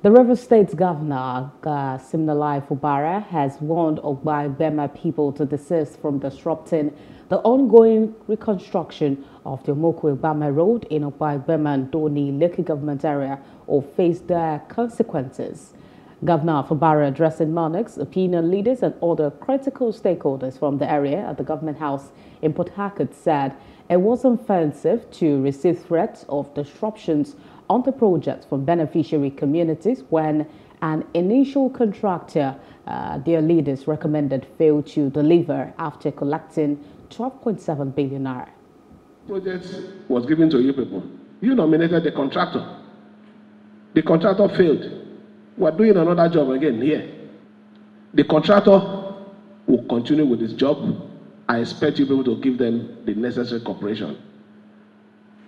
The River State Governor, uh, Siminalayi Fubara, has warned Ogba-Egbema people to desist from disrupting the ongoing reconstruction of the Omoku-Egbema Road in Ogba-Egbema and Doni local government area or face dire consequences. Governor Fubara addressing monarchs, opinion leaders and other critical stakeholders from the area at the government house in Port Harcourt said it was offensive to receive threats of disruptions on the project from beneficiary communities when an initial contractor uh, their leaders recommended failed to deliver after collecting 12.7 billion naira. Project was given to you people. You nominated the contractor. The contractor failed. We're doing another job again here. The contractor will continue with his job. I expect you people to give them the necessary cooperation.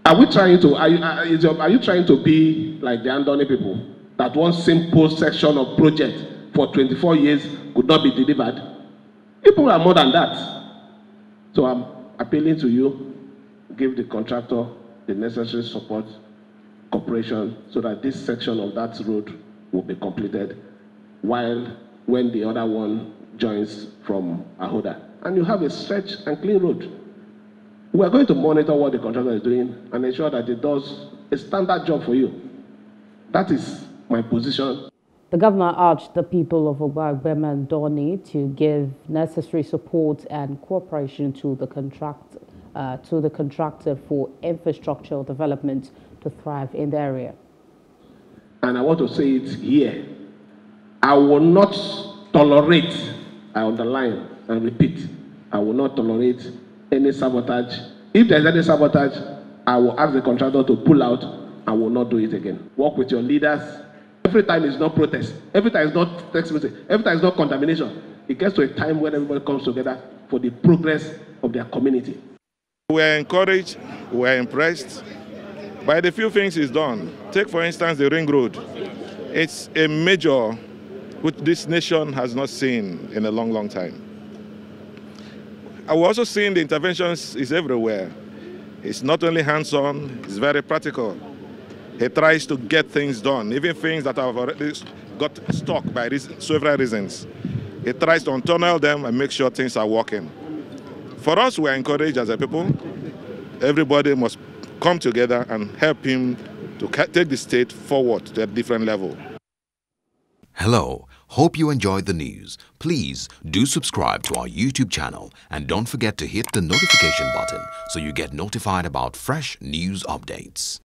Are we trying to, are you, are you trying to be like the Andoni people that one simple section of project for 24 years could not be delivered? People are more than that. So I'm appealing to you, give the contractor the necessary support, cooperation, so that this section of that road will be completed while when the other one joins from Ahoada. And you have a stretch and clean road. We are going to monitor what the contractor is doing and ensure that it does a standard job for you. That is my position. The governor urged the people of Ogba-Egbema and Doni to give necessary support and cooperation to the contract uh, to the contractor for infrastructural development to thrive in the area. And I want to say it here. I will not tolerate, I underline and repeat, I will not tolerate any sabotage. If there's any sabotage, I will ask the contractor to pull out and will not do it again. Work with your leaders. Every time is not protest. Every time is not text message. Every time is not contamination. It gets to a time when everybody comes together for the progress of their community. We're encouraged, we're impressed by the few things he's done. Take, for instance, the ring road. It's a major which this nation has not seen in a long, long time. We're also seeing the interventions is everywhere. It's not only hands-on, it's very practical. He tries to get things done, even things that have already got stuck by several reasons. He tries to untunnel them and make sure things are working. For us, we're encouraged as a people. Everybody must come together and help him to take the state forward to a different level. Hello. Hope you enjoyed the news. Please do subscribe to our YouTube channel and don't forget to hit the notification button so you get notified about fresh news updates.